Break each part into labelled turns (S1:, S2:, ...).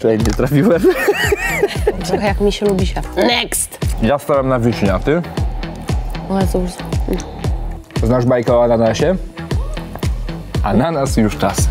S1: Wczoraj nie trafiłem.
S2: Trochę jak mi się lubi się. Next!
S1: Ja staram na wiśnie, a ty?
S2: O Jezus.
S1: Znasz bajkę o ananasie? Ananas już czas.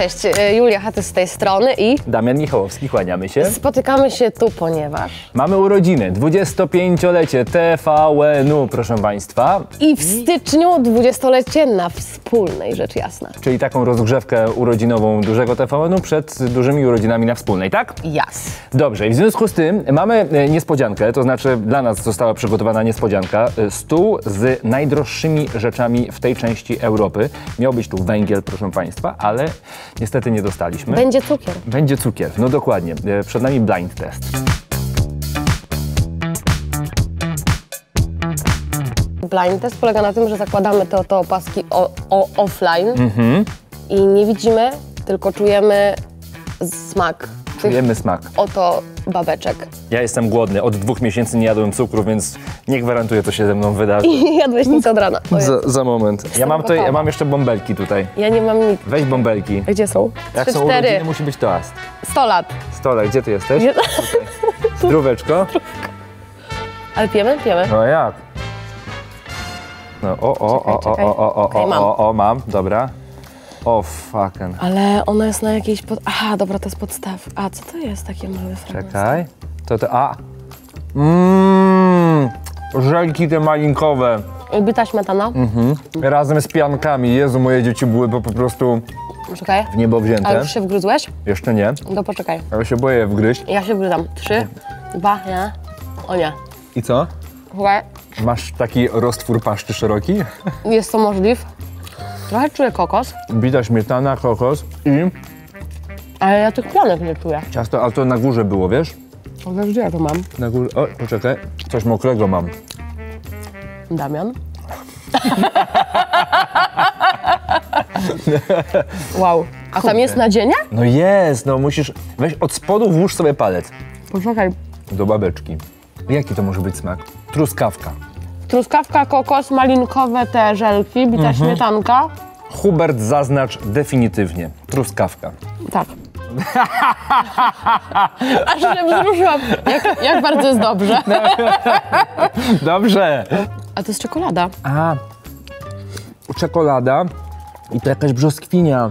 S2: Cześć, y, Julia Haty z tej strony i
S1: Damian Michałowski, kłaniamy się.
S2: spotykamy się tu, ponieważ
S1: Mamy urodziny, 25-lecie TVN-u, proszę Państwa.
S2: i w styczniu dwudziestolecie na wspólnej, rzecz jasna.
S1: Czyli taką rozgrzewkę urodzinową dużego TVN-u przed dużymi urodzinami na wspólnej, tak?
S2: Jas.
S1: Dobrze, i w związku z tym mamy e, niespodziankę, to znaczy dla nas została przygotowana niespodzianka. E, Stół z najdroższymi rzeczami w tej części Europy. Miał być tu węgiel, proszę Państwa, ale niestety nie dostaliśmy.
S2: Będzie cukier.
S1: Będzie cukier, no dokładnie. E, Przed nami blind test.
S2: Blind test polega na tym, że zakładamy te oto opaski o, o, offline i nie widzimy, tylko czujemy smak
S1: Czujemy smak.
S2: oto babeczek.
S1: Ja jestem głodny, od dwóch miesięcy nie jadłem cukru, więc nie gwarantuję, co się ze mną wydarzy.
S2: I jadłeś nic od rana.
S1: Za, za moment. Ja mam, tutaj, ja mam jeszcze bąbelki tutaj.
S2: Ja nie mam nic.
S1: Weź bąbelki.
S2: Gdzie są?
S1: Jak
S2: Trzy,
S1: są
S2: cztery.
S1: urodziny, musi być toast.
S2: 100 lat.
S1: Stole, gdzie ty jesteś?
S2: Nie-
S1: Zdróweczko.
S2: Ale pijemy? Pijemy.
S1: No jak? No, o, o, o, o,
S2: czekaj.
S1: o, o, o, o, o, mam, dobra. O, fucking.
S2: Ale ona jest na jakiejś pod... Aha, dobra, to jest podstaw. A, co to jest takie małe fragmenty?
S1: Czekaj. To to, a. Mmm, żelki te malinkowe.
S2: Bita śmietana.
S1: Mhm. Razem z piankami. Jezu, moje dzieci były po, po prostu
S2: Czekaj.
S1: w niebo
S2: A
S1: wzięte.
S2: już się wgryzłeś?
S1: Jeszcze nie,
S2: No poczekaj.
S1: ale się boję wgryźć.
S2: Ja się wgryzam. Trzy, dwa, nie. O nie.
S1: I co?
S2: Słuchaj,
S1: Masz taki roztwór paszczy szeroki?
S2: jest to możliw. Trochę czuję kokos,
S1: Bita śmietana, kokos i
S2: ale ja tych pianek nie czuję.
S1: ciasto, ale to na górze było, wiesz?
S2: Wiesz, gdzie ja to mam?
S1: Na górze, o, poczekaj, coś mokrego mam.
S2: Damian. wow. A tam jest nadzienie?
S1: No jest, no musisz, weź od spodu włóż sobie palec
S2: Poczekaj.
S1: do babeczki. Jaki to może być smak? Truskawka.
S2: Truskawka, kokos, malinkowe te żelki, bita śmietanka.
S1: Hubert zaznacz definitywnie. Truskawka.
S2: Tak. Aż się wzruszyłam. Jak, jak bardzo jest dobrze.
S1: Dobrze.
S2: A to jest czekolada.
S1: A, czekolada i to jakaś brzoskwinia.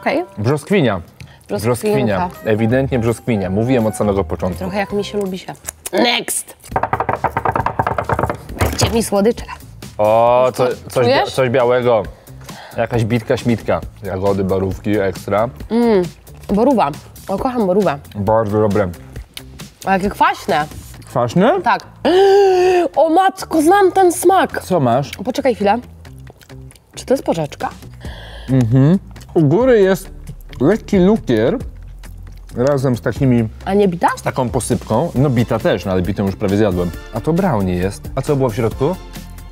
S2: Okej.
S1: Brzoskwinia.
S2: Brzoskwinka.
S1: Ewidentnie brzoskwinia. Mówiłem od samego początku.
S2: Trochę jak mi się lubi się. Next! Dajcie mi słodycze.
S1: O, co, coś, bia- coś białego. Jakaś bitka, śmitka. Jagody, barówki, ekstra.
S2: Boruwa. O, kocham borówę.
S1: Bardzo dobre.
S2: A jakie kwaśne.
S1: Kwaśne?
S2: Tak. O matko, znam ten smak.
S1: Co masz?
S2: Poczekaj chwilę. Czy to jest porzeczka?
S1: U góry jest lekki lukier razem z takimi,
S2: A nie bita?
S1: taką posypką. No bita też, no ale bitą już prawie zjadłem. A to brownie jest. A co było w środku?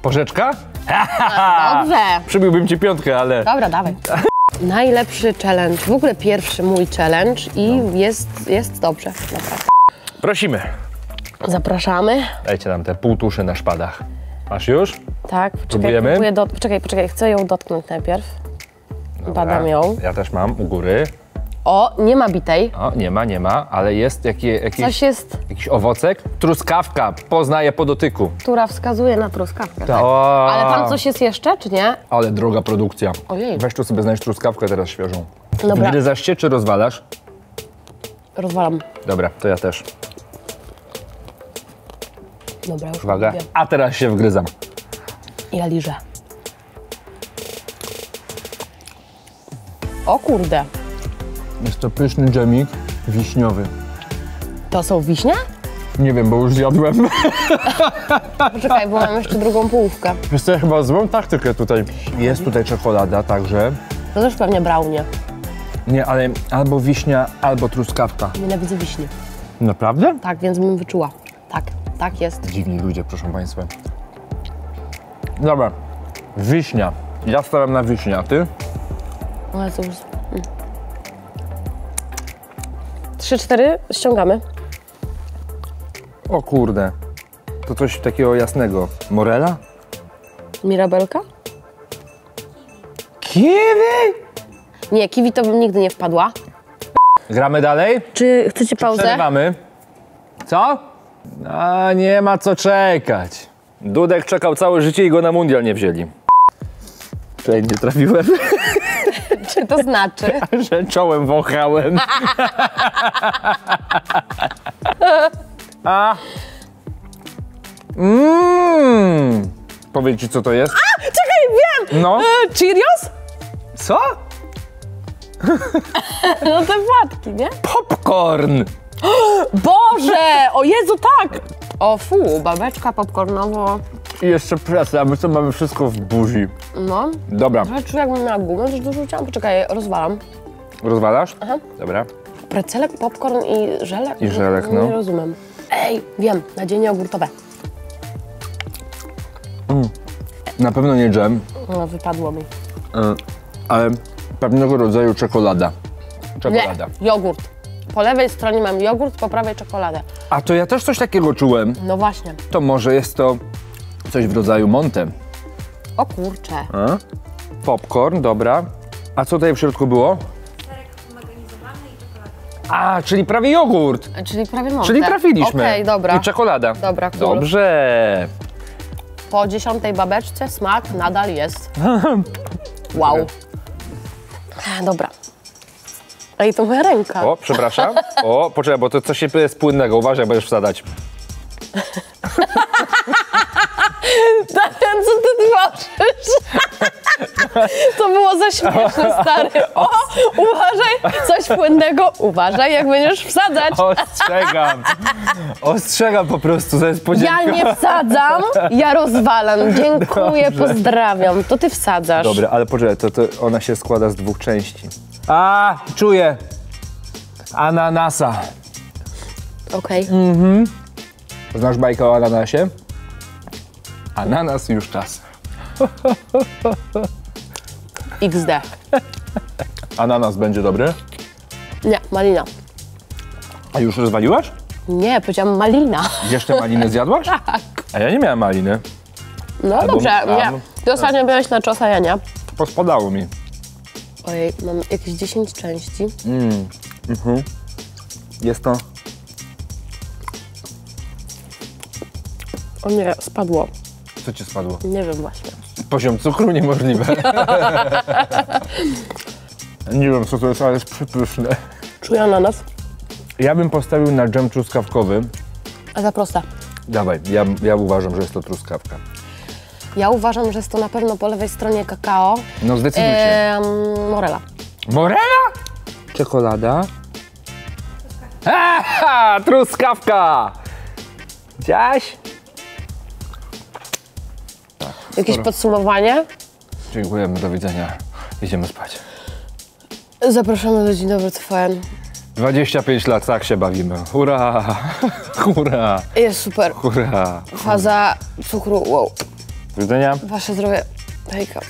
S1: Porzeczka?
S2: Dobrze.
S1: Przybiłbym ci piątkę, ale...
S2: Dobra, dawaj. Najlepszy challenge, w ogóle pierwszy mój challenge i jest, jest dobrze, naprawdę.
S1: Prosimy.
S2: Zapraszamy.
S1: Dajcie nam te półtuszy na szpadach. Masz już?
S2: Tak, poczekaj, próbuję do... poczekaj, poczekaj, chcę ją dotknąć najpierw. Badam ją.
S1: Ja też mam u góry.
S2: O, nie ma bitej.
S1: O, nie ma, nie ma, ale jest jakie, jakieś,
S2: Coś jest,
S1: jakiś owocek. Truskawka, poznaję po dotyku.
S2: która wskazuje na truskawkę. Tak.
S1: O,
S2: Ale tam coś jest jeszcze, czy nie?
S1: Ale droga produkcja.
S2: Ojej.
S1: Weź tu sobie znajdź truskawkę teraz świeżą.
S2: Dobra.
S1: Wgryzasz się czy rozwalasz?
S2: Rozwalam.
S1: Dobra, to ja też.
S2: Dobra, już
S1: Uwaga.
S2: lubię.
S1: A teraz się wgryzam.
S2: Ja liżę. O kurde,
S1: Jest to pyszny dżemik wiśniowy.
S2: to są wiśnie?
S1: Nie wiem, bo już zjadłem.
S2: Poczekaj, bo mam jeszcze drugą połówkę.
S1: Wiesz co, ja chyba złą taktykę tutaj. Jest tutaj czekolada także.
S2: To też pewnie brownie.
S1: Nie, ale albo wiśnia, albo truskawka.
S2: Nienawidzę wiśni.
S1: Naprawdę?
S2: Tak, więc bym wyczuła. Tak, tak jest.
S1: Dziwni ludzie, proszę Państwa. Dobra, wiśnia. Ja stawiam na wiśnię, a ty?
S2: Ale to już... Trzy, cztery, ściągamy.
S1: O kurde, to coś takiego jasnego. Morela?
S2: Mirabelka?
S1: Kiwi!
S2: Nie, kiwi to bym nigdy nie wpadła.
S1: Gramy dalej?
S2: Czy chcecie pauzę?
S1: Przerywamy. Co? A nie ma co czekać. Dudek czekał całe życie i go na mundial nie wzięli. Nie trafiłem,
S2: Czy to znaczy?
S1: że czołem wąchałem. A. Mmm. Powiedz ci co to jest?
S2: Czekaj, wiem!
S1: No.
S2: E, Cheerios?
S1: Co?
S2: No te płatki, nie?
S1: Popcorn.
S2: Boże! O Jezu, tak! O fu, babeczka popcornowo.
S1: I jeszcze presja, a my co mamy wszystko w buzi.
S2: No,
S1: Dobra,
S2: trochę czuję jakbym miała gumę, że dużo chciałam. Poczekaj, rozwalam.
S1: rozwalasz?
S2: Aha.
S1: Dobra.
S2: Precelek, popcorn i żelek?
S1: I żelek, no.
S2: Nie rozumiem. Ej, wiem, nadzienie jogurtowe.
S1: Na pewno nie dżem,
S2: No, wypadło mi.
S1: y, ale pewnego rodzaju czekolada. Czekolada.
S2: Nie, jogurt. Po lewej stronie mam jogurt, po prawej czekoladę.
S1: A to ja też coś takiego czułem.
S2: No właśnie.
S1: To może jest to coś w rodzaju Monte.
S2: O kurcze.
S1: A? Popcorn, dobra. A co tutaj w środku było? A, czyli prawie jogurt.
S2: Czyli prawie monte.
S1: Czyli trafiliśmy.
S2: Okej, dobra.
S1: I czekolada.
S2: Dobra, cool.
S1: Dobrze.
S2: Po dziesiątej babeczce smak nadal jest. Wow. Dobra. Ej, to moja ręka.
S1: O, przepraszam. O, poczekaj, bo to coś jest płynnego. Uważaj, będziesz wsadzać.
S2: Damian, co ty tworzysz? To było za śmieszne, stary. O, uważaj, coś płynnego, uważaj, jak będziesz wsadzać.
S1: Ostrzegam. Ostrzegam po prostu, to jest.
S2: Ja nie wsadzam, ja rozwalam. Dziękuję,
S1: Dobrze.
S2: pozdrawiam. To ty wsadzasz.
S1: Dobra, ale poczekaj, to, to ona się składa z dwóch części. A, czuję. Ananasa.
S2: Okej.
S1: Znasz bajkę o ananasie? Ananas już czas.
S2: XD.
S1: Ananas będzie dobry.
S2: Nie, malina.
S1: A już rozwaliłaś?
S2: Nie, powiedziałam malina.
S1: Jeszcze maliny zjadłaś?
S2: Tak.
S1: A ja nie miałem maliny.
S2: No dobrze,
S1: a-
S2: nie. Ty ostatnio byłeś na czosa, ja nie.
S1: Pospadało mi.
S2: Ojej, mam jakieś 10 części.
S1: Jest to...
S2: O nie, spadło.
S1: Co ci spadło?
S2: Nie wiem właśnie.
S1: Poziom cukru niemożliwe. nie wiem co to jest, ale jest przepyszne.
S2: Czuję ananas,
S1: Ja bym postawił na dżem truskawkowy.
S2: a za proste.
S1: Dawaj, ja, ja uważam, że jest to truskawka.
S2: Ja uważam, że jest to na pewno po lewej stronie kakao.
S1: No zdecyduj się.
S2: Ehm, morela.
S1: Morela? Czekolada? Aha, truskawka! Widziałaś?
S2: Jakieś podsumowanie?
S1: Dziękujemy, do widzenia. Idziemy spać.
S2: Zapraszamy do Dzień Dobry TVN.
S1: 25 lat, tak się bawimy. Hurra! Hurra!
S2: Jest super.
S1: Hurra!
S2: Faza cukru, wow.
S1: Do widzenia.
S2: Wasze zdrowie. Hejka.